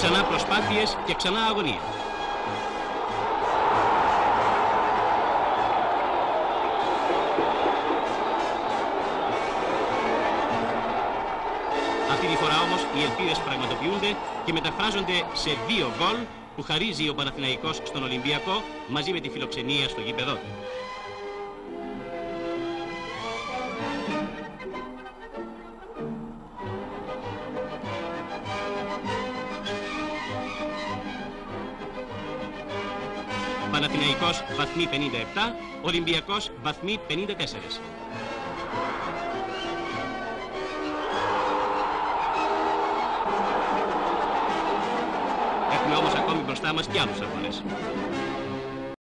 Ξανά προσπάθειες και ξανά αγωνία. Αυτή τη φορά όμως οι ελπίδες πραγματοποιούνται και μεταφράζονται σε δύο γκολ που χαρίζει ο Παναθηναϊκός στον Ολυμπιακό μαζί με τη φιλοξενία στο γήπεδό του. Παναθηναϊκός βαθμί 57, Ολυμπιακός βαθμί 54. Έχουμε όμως ακόμη μπροστά μας και άλλους αγώνες.